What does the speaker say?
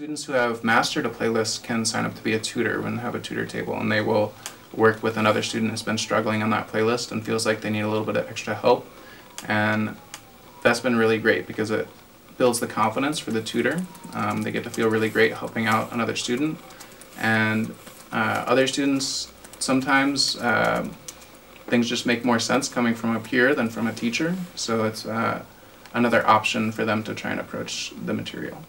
Students who have mastered a playlist can sign up to be a tutor and have a tutor table, and they will work with another student who's been struggling on that playlist and feels like they need a little bit of extra help. And that's been really great because it builds the confidence for the tutor. Um, they get to feel really great helping out another student. And uh, other students, sometimes uh, things just make more sense coming from a peer than from a teacher. So it's uh, another option for them to try and approach the material.